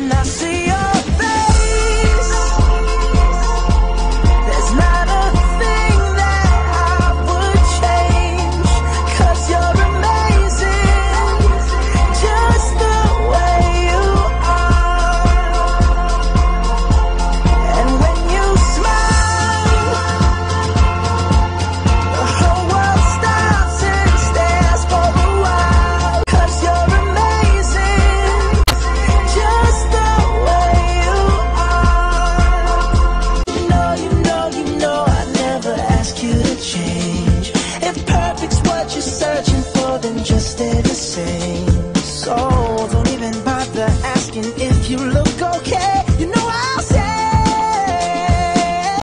and I sing.